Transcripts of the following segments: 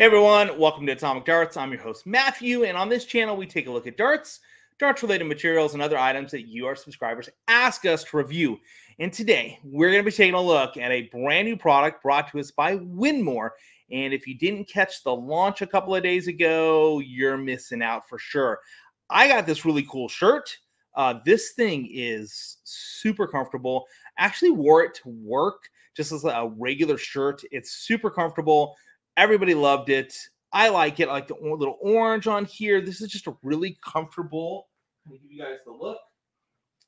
Hey everyone, welcome to Atomic Darts. I'm your host Matthew, and on this channel we take a look at darts, darts related materials, and other items that you, our subscribers, ask us to review. And today we're going to be taking a look at a brand new product brought to us by Winmau. And if you didn't catch the launch a couple of days ago, you're missing out for sure. I got this really cool shirt. Uh, this thing is super comfortable. Actually, wore it to work just as a regular shirt. It's super comfortable. Everybody loved it. I like it. I like the little orange on here. This is just a really comfortable. Let me give you guys the look.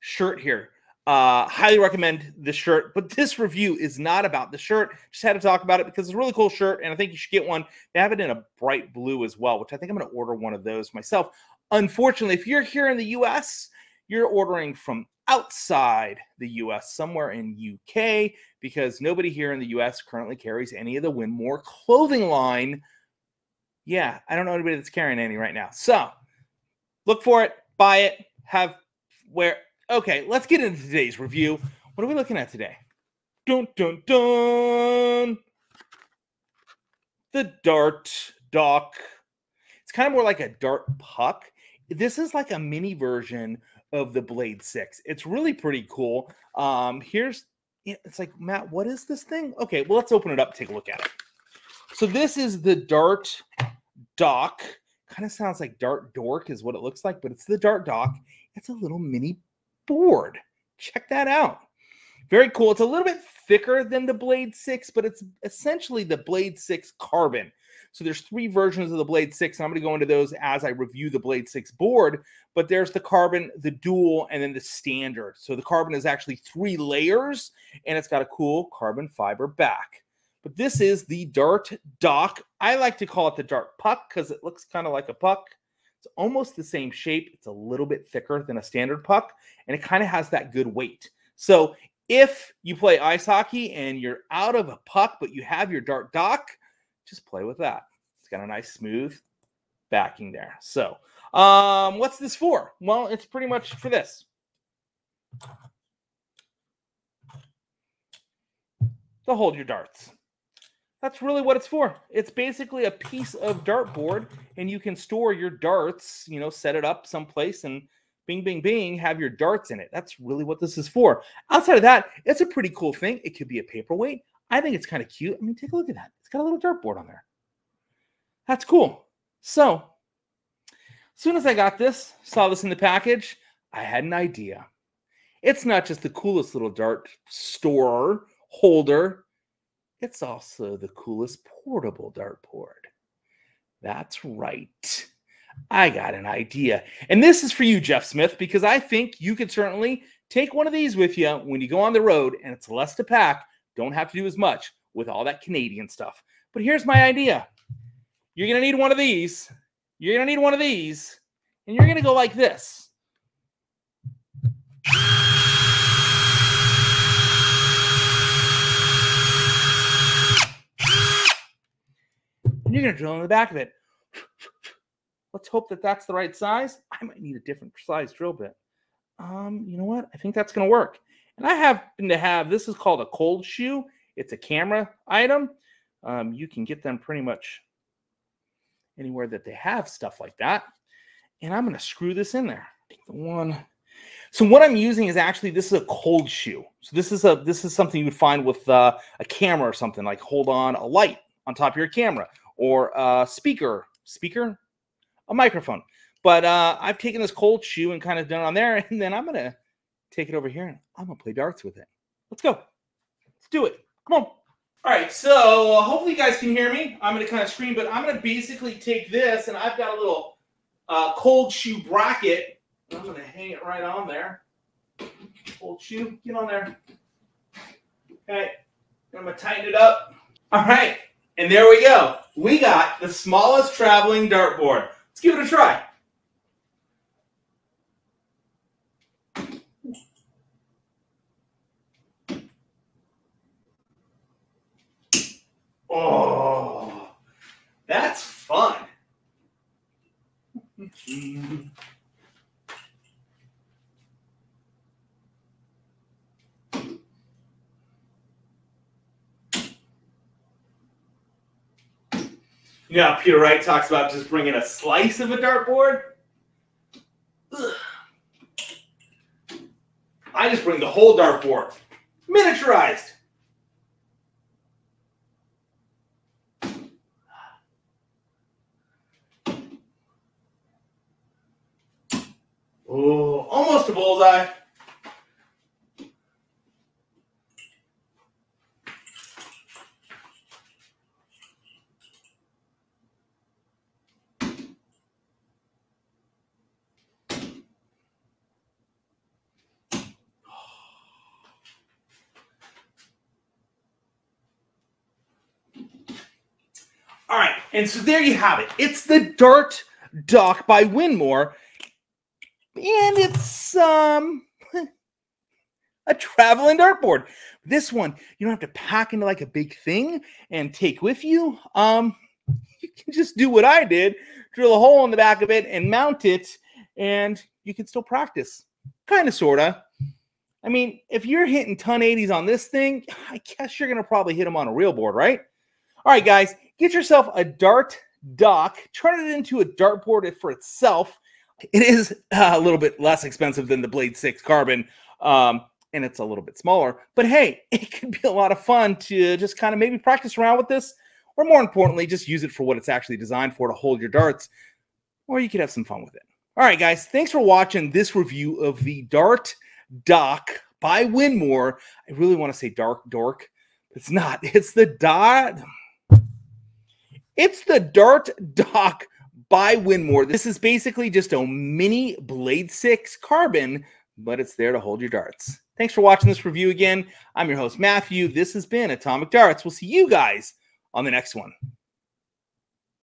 Shirt here. Uh, highly recommend this shirt, but this review is not about the shirt. Just had to talk about it because it's a really cool shirt, and I think you should get one. They have it in a bright blue as well, which I think I'm going to order one of those myself. Unfortunately, if you're here in the US, you're ordering from outside the US, somewhere in UK, because nobody here in the US currently carries any of the Winmau clothing line. Yeah, I don't know anybody that's carrying any right now. So look for it, buy it, have where Okay, let's get into today's review. What are we looking at today? Dun dun dun. The Dart Dock. It's kind of more like a dart puck. This is like a mini version of the Blade 6. It's really pretty cool. Um, here's it's like, Matt, what is this thing? Okay, well, let's open it up take a look at it. So this is the Dart Dock. Kind of sounds like Dart Dork is what it looks like, but it's the Dart Dock. It's a little mini board. Check that out. Very cool. It's a little bit thicker than the Blade 6, but it's essentially the Blade 6 carbon. So there's three versions of the Blade 6. I'm going to go into those as I review the Blade 6 board, but there's the carbon, the dual, and then the standard. So the carbon is actually three layers, and it's got a cool carbon fiber back. But this is the Dart Dock. I like to call it the Dart Puck because it looks kind of like a puck. It's almost the same shape. It's a little bit thicker than a standard puck, and it kind of has that good weight. So if you play ice hockey and you're out of a puck, but you have your dart dock, just play with that. It's got a nice smooth backing there. So um, what's this for? Well, it's pretty much for this. To hold your darts. That's really what it's for. It's basically a piece of dartboard, and you can store your darts, you know, set it up someplace and bing, bing, bing, have your darts in it. That's really what this is for. Outside of that, it's a pretty cool thing. It could be a paperweight. I think it's kind of cute. I mean, take a look at that. It's got a little dartboard on there. That's cool. So, as soon as I got this, saw this in the package, I had an idea. It's not just the coolest little dart store holder it's also the coolest portable dartboard. That's right. I got an idea. And this is for you, Jeff Smith, because I think you could certainly take one of these with you when you go on the road and it's less to pack. Don't have to do as much with all that Canadian stuff. But here's my idea you're going to need one of these. You're going to need one of these. And you're going to go like this. and you're going to drill in the back of it. Let's hope that that's the right size. I might need a different size drill bit. Um, you know what? I think that's going to work. And I happen to have this is called a cold shoe. It's a camera item. Um, you can get them pretty much anywhere that they have stuff like that. And I'm going to screw this in there. Take the one. So what I'm using is actually this is a cold shoe. So this is a this is something you would find with uh, a camera or something like hold on a light on top of your camera or a speaker, speaker, a microphone. But uh, I've taken this cold shoe and kind of done it on there, and then I'm gonna take it over here and I'm gonna play darts with it. Let's go. Let's do it. Come on. All right, so hopefully you guys can hear me. I'm gonna kind of scream, but I'm gonna basically take this and I've got a little uh, cold shoe bracket. I'm gonna hang it right on there. Cold shoe, get on there. Okay, I'm gonna tighten it up. All right. And there we go. We got the smallest traveling dartboard. Let's give it a try. Oh, that's fun. Know, Peter Wright talks about just bringing a slice of a dartboard. Ugh. I just bring the whole dartboard, miniaturized. Oh, almost a bullseye. All right, and so there you have it. It's the Dart Dock by Winmau, and it's um a traveling dartboard. This one you don't have to pack into like a big thing and take with you. Um, you can just do what I did: drill a hole in the back of it and mount it, and you can still practice, kind of, sorta. I mean, if you're hitting ton 80s on this thing, I guess you're gonna probably hit them on a real board, right? All right, guys, get yourself a dart dock, turn it into a dartboard for itself. It is uh, a little bit less expensive than the Blade 6 Carbon, um, and it's a little bit smaller. But hey, it could be a lot of fun to just kind of maybe practice around with this, or more importantly, just use it for what it's actually designed for to hold your darts, or you could have some fun with it. All right, guys, thanks for watching this review of the Dart Dock by Winmau. I really want to say Dark Dork. It's not. It's the Dot. It's the Dart Dock by Winmau. This is basically just a mini Blade 6 carbon, but it's there to hold your darts. Thanks for watching this review again. I'm your host, Matthew. This has been Atomic Darts. We'll see you guys on the next one.